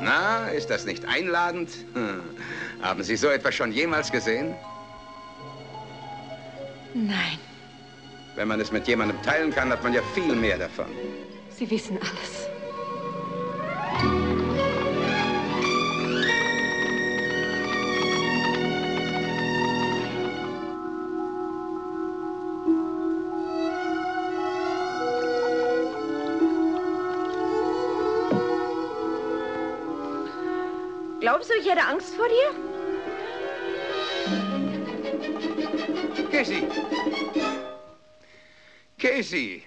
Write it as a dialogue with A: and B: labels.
A: Na, ist das nicht einladend? Hm. Haben Sie so etwas schon jemals gesehen?
B: Nein,
A: Wenn man es mit jemandem teilen kann, hat man ja viel mehr davon.
B: Sie wissen alles.
C: Glaubst du, ich hätte Angst vor dir?
A: Casey! Casey!